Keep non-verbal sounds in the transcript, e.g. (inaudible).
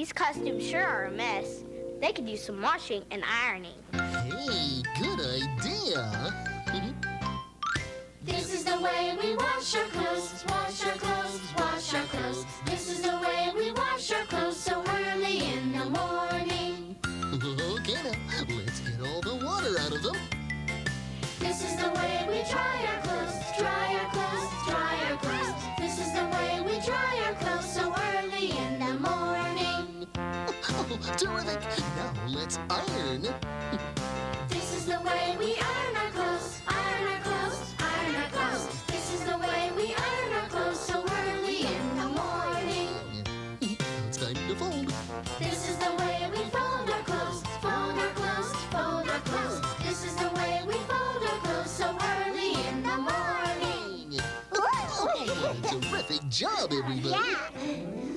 These costumes sure are a mess. They could use some washing and ironing. Hey, good idea. (laughs) This is the way we wash our clothes, wash our clothes, wash our clothes. This is the way we wash our clothes so early in the morning. okay, now, let's get all the water out of them. This is the way we dry our clothes, Oh, terrific. Now let's iron. This is the way we iron our clothes, iron our clothes, iron our clothes. This is the way we iron our clothes so early in the morning. It's time to fold. This is the way we fold our clothes, fold our clothes, fold our clothes. This is the way we fold our clothes so early in the morning. Terrific job, everybody. Yeah.